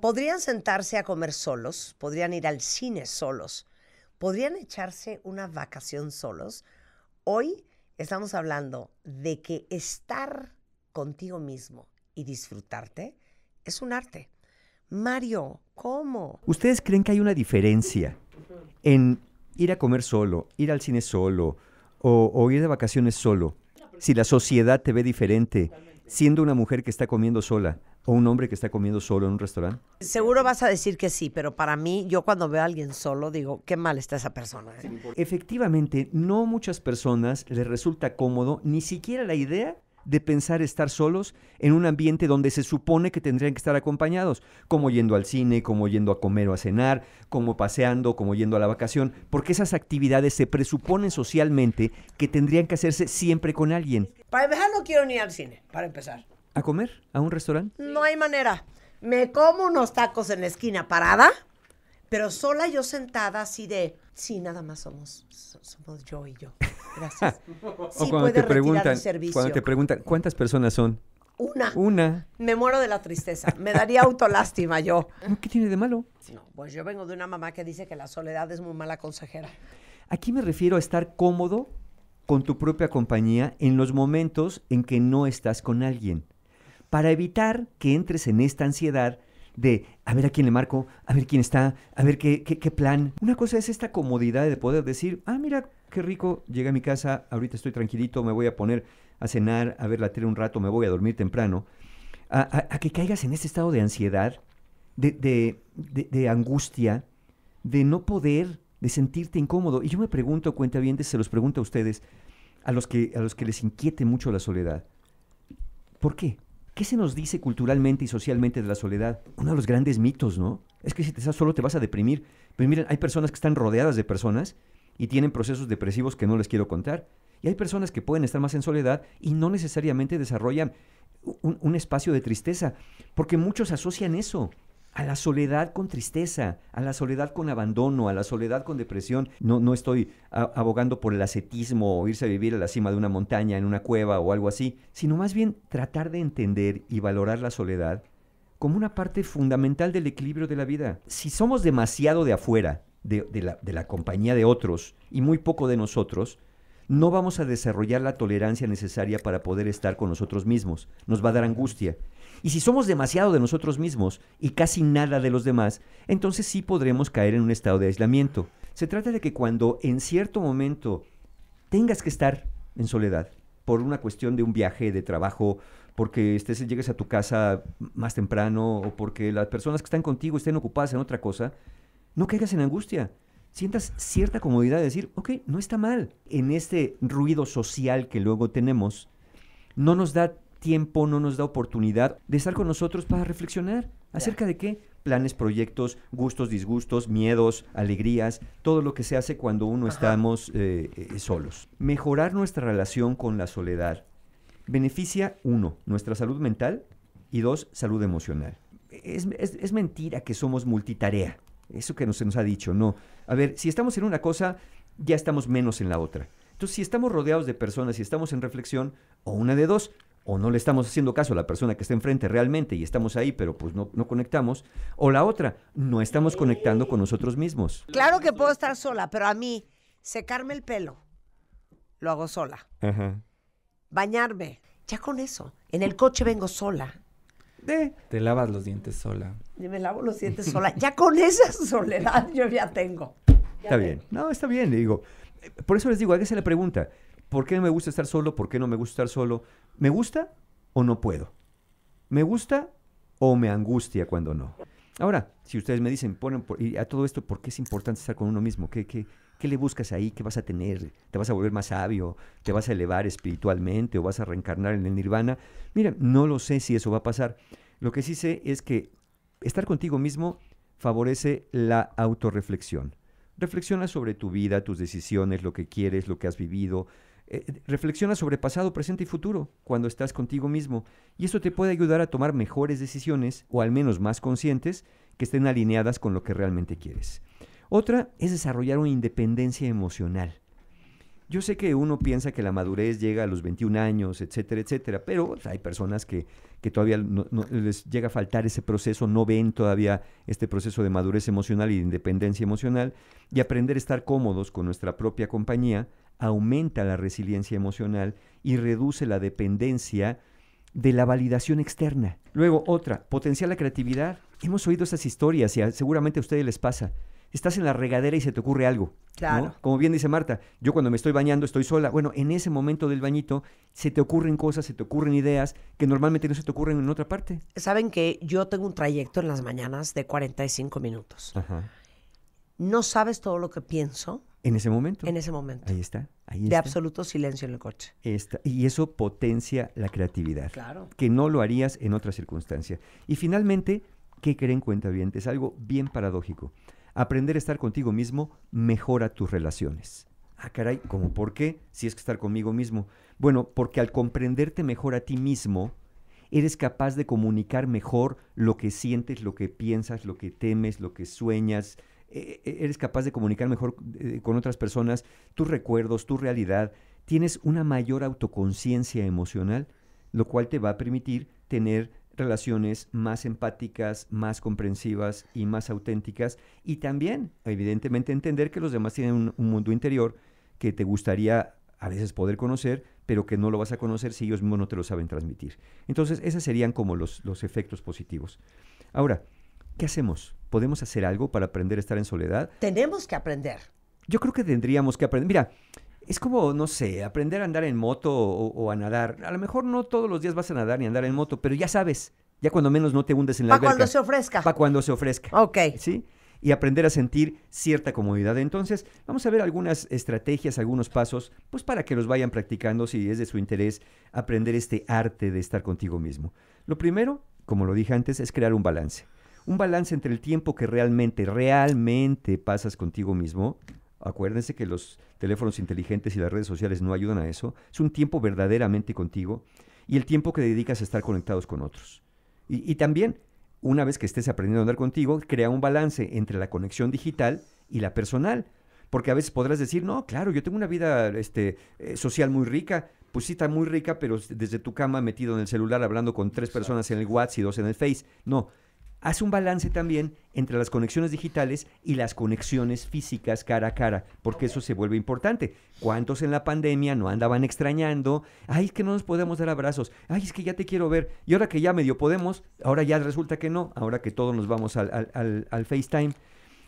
Podrían sentarse a comer solos, podrían ir al cine solos, podrían echarse una vacación solos. Hoy estamos hablando de que estar contigo mismo y disfrutarte es un arte. Mario, ¿cómo? ¿Ustedes creen que hay una diferencia en ir a comer solo, ir al cine solo o, o ir de vacaciones solo? Si la sociedad te ve diferente siendo una mujer que está comiendo sola o un hombre que está comiendo solo en un restaurante? Seguro vas a decir que sí, pero para mí, yo cuando veo a alguien solo, digo, qué mal está esa persona. ¿eh? Efectivamente, no muchas personas les resulta cómodo ni siquiera la idea de pensar estar solos en un ambiente donde se supone que tendrían que estar acompañados, como yendo al cine, como yendo a comer o a cenar, como paseando, como yendo a la vacación, porque esas actividades se presuponen socialmente que tendrían que hacerse siempre con alguien. Para empezar, no quiero ni al cine, para empezar. ¿A comer? ¿A un restaurante? No hay manera. Me como unos tacos en la esquina parada, pero sola yo sentada así de, sí, nada más somos, so- somos yo y yo. Gracias. o Sí, cuando puede te preguntan, servicio. cuando te preguntan, ¿cuántas personas son? Una. Una. Me muero de la tristeza. Me daría autolástima yo. ¿Qué tiene de malo? No, pues yo vengo de una mamá que dice que la soledad es muy mala consejera. Aquí me refiero a estar cómodo con tu propia compañía en los momentos en que no estás con alguien, para evitar que entres en esta ansiedad de a ver a quién le marco, a ver quién está, a ver qué, qué, plan. Una cosa es esta comodidad de poder decir, ah, mira, qué rico, llegué a mi casa, ahorita estoy tranquilito, me voy a poner a cenar, a ver la tele un rato, me voy a dormir temprano, a, a- que caigas en este estado de ansiedad, de, de- de- de angustia, de no poder, de sentirte incómodo. Y yo me pregunto, cuentavientes, se los pregunto a ustedes, a los que, a los que les inquiete mucho la soledad, ¿por qué? ¿Qué se nos dice culturalmente y socialmente de la soledad? Uno de los grandes mitos, ¿no? Es que si te estás solo te vas a deprimir. Pero miren, hay personas que están rodeadas de personas y tienen procesos depresivos que no les quiero contar. Y hay personas que pueden estar más en soledad y no necesariamente desarrollan un, un espacio de tristeza, porque muchos asocian eso a la soledad con tristeza, a la soledad con abandono, a la soledad con depresión. No, no estoy abogando por el ascetismo o irse a vivir a la cima de una montaña, en una cueva o algo así, sino más bien tratar de entender y valorar la soledad como una parte fundamental del equilibrio de la vida. Si somos demasiado de afuera, de la, de la compañía de otros y muy poco de nosotros, no vamos a desarrollar la tolerancia necesaria para poder estar con nosotros mismos. Nos va a dar angustia. Y si somos demasiado de nosotros mismos y casi nada de los demás, entonces sí podremos caer en un estado de aislamiento. Se trata de que cuando en cierto momento tengas que estar en soledad por una cuestión de un viaje de trabajo, porque estés, llegues a tu casa más temprano o porque las personas que están contigo estén ocupadas en otra cosa, no caigas en angustia. Sientas cierta comodidad de decir, ok, no está mal. En este ruido social que luego tenemos, no nos da tiempo, no nos da oportunidad de estar con nosotros para reflexionar. ¿Acerca de qué? Planes, proyectos, gustos, disgustos, miedos, alegrías, todo lo que se hace cuando uno estamos eh, eh, solos. Mejorar nuestra relación con la soledad beneficia, uno, nuestra salud mental y dos, salud emocional. Es, es- es mentira que somos multitarea. Eso que nos, se nos ha dicho, no. A ver, si estamos en una cosa, ya estamos menos en la otra. Entonces, si estamos rodeados de personas y estamos en reflexión, o una de dos, o no le estamos haciendo caso a la persona que está enfrente realmente y estamos ahí, pero pues no, no conectamos, o la otra, no estamos conectando con nosotros mismos. Claro que puedo estar sola, pero a mí, secarme el pelo, lo hago sola. Ajá. Bañarme, ya con eso. En el coche vengo sola. De, Te lavas los dientes sola. Y me lavo los dientes sola. Ya con esa soledad yo ya tengo. Está bien. No, está bien, le digo. Eh, Por eso les digo, hágase la pregunta. ¿Por qué me gusta estar solo? ¿Por qué no me gusta estar solo? ¿Me gusta o no puedo? ¿Me gusta o me angustia cuando no? Ahora, si ustedes me dicen, ponen por- y a todo esto, ¿por qué es importante estar con uno mismo? ¿Qué, qué, qué le buscas ahí? ¿Qué vas a tener? ¿Te vas a volver más sabio? ¿Te vas a elevar espiritualmente o vas a reencarnar en el nirvana? Mira, no lo sé si eso va a pasar. Lo que sí sé es que estar contigo mismo favorece la autorreflexión. Reflexiona sobre tu vida, tus decisiones, lo que quieres, lo que has vivido. Eh, reflexiona sobre pasado, presente y futuro cuando estás contigo mismo. Y eso te puede ayudar a tomar mejores decisiones, o al menos más conscientes, que estén alineadas con lo que realmente quieres. Otra es desarrollar una independencia emocional. Yo sé que uno piensa que la madurez llega a los 21 años, etcétera, etcétera, pero hay personas que, que todavía no, no- les llega a faltar ese proceso, no ven todavía este proceso de madurez emocional y de independencia emocional, y aprender a estar cómodos con nuestra propia compañía aumenta la resiliencia emocional y reduce la dependencia de la validación externa. Luego, otra, potenciar la creatividad. Hemos oído esas historias y a- seguramente a ustedes les pasa. Estás en la regadera y se te ocurre algo. ¿no? Claro. Como bien dice Marta, yo cuando me estoy bañando estoy sola. Bueno, en ese momento del bañito se te ocurren cosas, se te ocurren ideas que normalmente no se te ocurren en otra parte. Saben que yo tengo un trayecto en las mañanas de 45 minutos. Ajá. No sabes todo lo que pienso En ese momento. en ese momento. Ahí está. Ahí De está. absoluto silencio en el coche. Está. Y eso potencia la creatividad. Claro. que no lo harías en otra circunstancia. Y finalmente, ¿qué creen cuentavientes? Algo bien paradójico. Aprender a estar contigo mismo mejora tus relaciones. Ah, caray, ¿cómo por qué? Si es que estar conmigo mismo. Bueno, porque al comprenderte mejor a ti mismo, eres capaz de comunicar mejor lo que sientes, lo que piensas, lo que temes, lo que sueñas. Eh, eh, eres capaz de comunicar mejor eh, con otras personas tus recuerdos, tu realidad. Tienes una mayor autoconciencia emocional, lo cual te va a permitir tener relaciones más empáticas, más comprensivas y más auténticas. Y también, evidentemente, entender que los demás tienen un, un mundo interior que te gustaría a veces poder conocer, pero que no lo vas a conocer si ellos mismos no te lo saben transmitir. Entonces, esos serían como los, los efectos positivos. Ahora, ¿qué hacemos? ¿Podemos hacer algo para aprender a estar en soledad? Tenemos que aprender. Yo creo que tendríamos que aprender. Mira, es como, no sé, aprender a andar en moto o, o a nadar. A lo mejor no todos los días vas a nadar ni andar en moto, pero ya sabes, ya cuando menos no te hundes en la Para alberca. cuando se ofrezca. Para cuando se ofrezca. Ok. ¿Sí? Y aprender a sentir cierta comodidad. Entonces, vamos a ver algunas estrategias, algunos pasos, pues para que los vayan practicando si es de su interés aprender este arte de estar contigo mismo. Lo primero, como lo dije antes, es crear un balance. Un balance entre el tiempo que realmente, realmente pasas contigo mismo. Acuérdense que los teléfonos inteligentes y las redes sociales no ayudan a eso. Es un tiempo verdaderamente contigo y el tiempo que dedicas a estar conectados con otros. Y, y también, una vez que estés aprendiendo a andar contigo, crea un balance entre la conexión digital y la personal. Porque a veces podrás decir, no, claro, yo tengo una vida este, eh, social muy rica. Pues sí, está muy rica, pero desde tu cama metido en el celular hablando con tres personas en el WhatsApp y dos en el Face. No, haz un balance también entre las conexiones digitales y las conexiones físicas cara a cara, porque eso se vuelve importante. ¿Cuántos en la pandemia no andaban extrañando? Ay, es que no nos podemos dar abrazos. Ay, es que ya te quiero ver. Y ahora que ya medio podemos, ahora ya resulta que no, ahora que todos nos vamos al, FaceTime.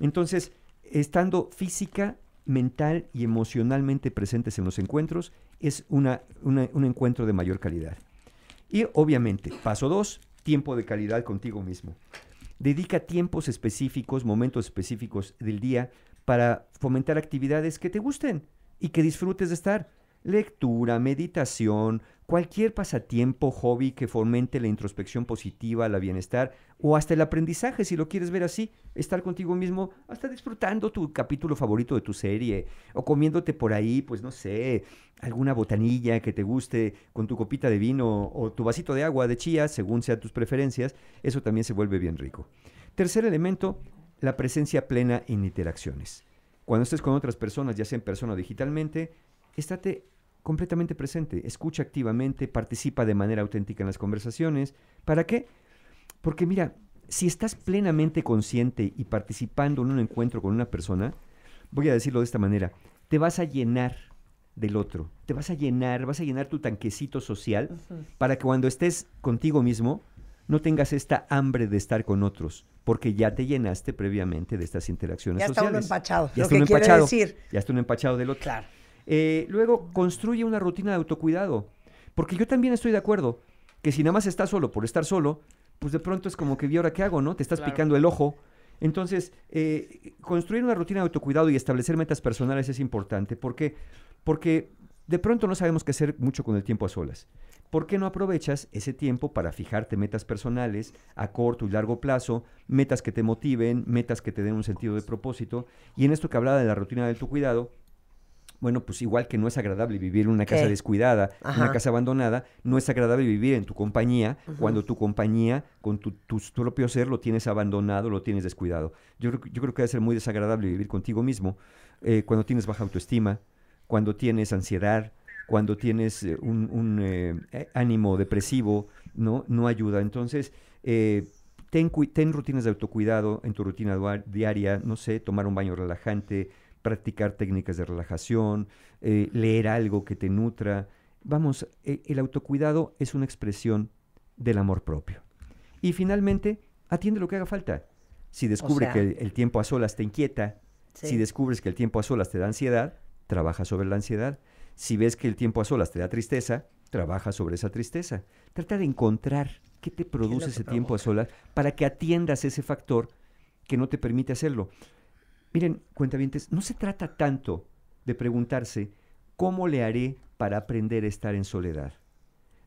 Entonces, estando física, mental y emocionalmente presentes en los encuentros, es una- un encuentro de mayor calidad. Y obviamente, paso dos, tiempo de calidad contigo mismo. Dedica tiempos específicos, momentos específicos del día para fomentar actividades que te gusten y que disfrutes de estar. Lectura, meditación, cualquier pasatiempo, hobby que fomente la introspección positiva, la bienestar o hasta el aprendizaje, si lo quieres ver así, estar contigo mismo, hasta disfrutando tu capítulo favorito de tu serie o comiéndote por ahí, pues no sé, alguna botanilla que te guste con tu copita de vino o tu vasito de agua de chía, según sean tus preferencias, eso también se vuelve bien rico. Tercer elemento, la presencia plena en interacciones. Cuando estés con otras personas, ya sea en persona o digitalmente, estate completamente presente, escucha activamente, participa de manera auténtica en las conversaciones. ¿Para qué? Porque mira, si estás plenamente consciente y participando en un encuentro con una persona, voy a decirlo de esta manera, te vas a llenar del otro, te vas a llenar, vas a llenar tu tanquecito social para que cuando estés contigo mismo no tengas esta hambre de estar con otros, porque ya te llenaste previamente de estas interacciones Ya está uno empachado. Ya lo está que uno empachado. decir. Ya está un empachado del otro. Claro. Eh, luego, construye una rutina de autocuidado. Porque yo también estoy de acuerdo que si nada más estás solo por estar solo, pues de pronto es como que, ¿y ahora qué hago, no? Te estás Claro. picando el ojo. Entonces, eh, construir una rutina de autocuidado y establecer metas personales es importante. ¿Por qué? Porque de pronto no sabemos qué hacer mucho con el tiempo a solas. ¿Por qué no aprovechas ese tiempo para fijarte metas personales a corto y largo plazo, metas que te motiven, metas que te den un sentido de propósito? Y en esto que hablaba de la rutina de autocuidado, bueno, pues igual que no es agradable vivir en una casa ¿Qué? descuidada, Ajá. una casa abandonada, no es agradable vivir en tu compañía cuando tu compañía, con tu, tu propio ser, lo tienes abandonado, lo tienes descuidado. Yo creo, que- yo creo que debe ser muy desagradable vivir contigo mismo eh, cuando tienes baja autoestima, cuando tienes ansiedad, cuando tienes eh, un, un, eh, eh, ánimo depresivo, no, no ayuda. Entonces, eh, ten, ten rutinas de autocuidado en tu rutina diaria, no sé, tomar un baño relajante, practicar técnicas de relajación, eh, leer algo que te nutra. Vamos, eh, el autocuidado es una expresión del amor propio. Y finalmente, atiende lo que haga falta. Si descubre sea- que el, el tiempo a solas te inquieta, Sí. si descubres que el tiempo a solas te da ansiedad, trabaja sobre la ansiedad. Si ves que el tiempo a solas te da tristeza, trabaja sobre esa tristeza. Trata de encontrar qué te produce ese tiempo a solas para que atiendas ese factor que no te permite hacerlo. Miren, cuentavientes, no se trata tanto de preguntarse cómo le haré para aprender a estar en soledad.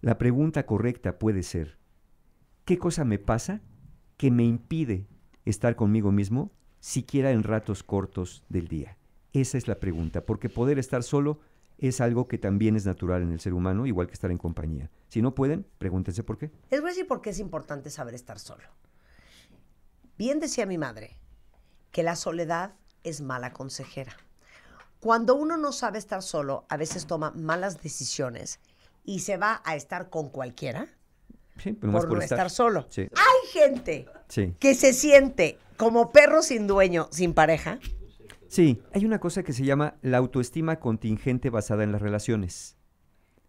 La pregunta correcta puede ser, ¿qué cosa me pasa que me impide estar conmigo mismo, siquiera en ratos cortos del día? Esa es la pregunta, porque poder estar solo es algo que también es natural en el ser humano, igual que estar en compañía. Si no pueden, pregúntense por qué. A decir por qué es importante saber estar solo. Bien decía mi madre que la soledad es mala consejera. Cuando uno no sabe estar solo, a veces toma malas decisiones y se va a estar con cualquiera Sí, pero más por no estar solo. Sí, Hay gente sí. que se siente como perro sin dueño, sin pareja. Sí, hay una cosa que se llama la autoestima contingente basada en las relaciones.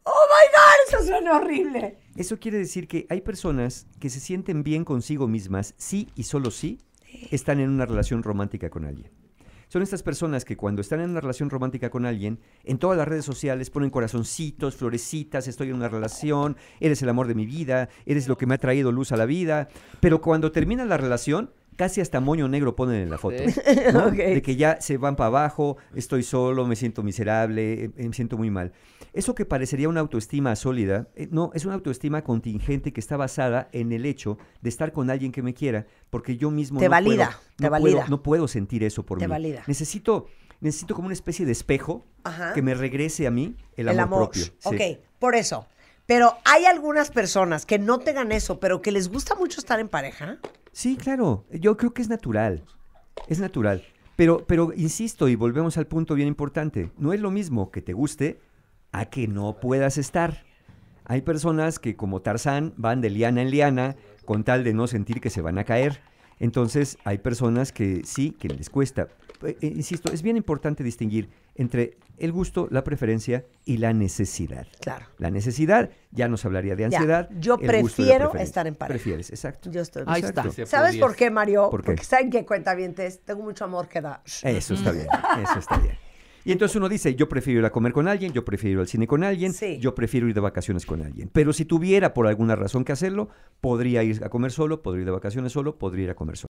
¡Oh, my God! Eso suena horrible. Eso quiere decir que hay personas que se sienten bien consigo mismas, sí y solo sí, están en una relación romántica con alguien. Son estas personas que cuando están en una relación romántica con alguien, en todas las redes sociales ponen corazoncitos, florecitas, estoy en una relación, eres el amor de mi vida, eres lo que me ha traído luz a la vida, pero cuando termina la relación, casi hasta moño negro ponen en la foto. De que ya se van para abajo, estoy solo, me siento miserable, eh, me siento muy mal. Eso que parecería una autoestima sólida, eh, no, es una autoestima contingente que está basada en el hecho de estar con alguien que me quiera, porque yo mismo Te no valida, puedo, te no valida. puedo- no puedo sentir eso por Te mí. valida. Necesito, necesito como una especie de espejo Ajá. que me regrese a mí el amor, propio. sí. Ok, por eso. Pero hay algunas personas que no tengan eso, pero que les gusta mucho estar en pareja. Sí, claro. Yo creo que es natural. Es natural. Pero, pero insisto, y volvemos al punto bien importante, no es lo mismo que te guste a que no puedas estar. Hay personas que como Tarzán van de liana en liana con tal de no sentir que se van a caer. Entonces hay personas que sí, que les cuesta. Eh, eh, insisto, es bien importante distinguir entre el gusto, la preferencia y la necesidad. Claro. La necesidad ya nos hablaría de Ya, ansiedad. yo el gusto y la prefiero estar en pareja. Prefieres, exacto. Yo estoy. Ahí Exacto. está. ¿Sabes por qué, Mario? ¿Por qué? Porque saben que cuenta bien, tengo mucho amor que dar. Eso está bien, eso está bien. Y entonces uno dice, yo prefiero ir a comer con alguien, yo prefiero ir al cine con alguien, Sí. yo prefiero ir de vacaciones con alguien. Pero si tuviera por alguna razón que hacerlo, podría ir a comer solo, podría ir de vacaciones solo, podría ir a comer solo.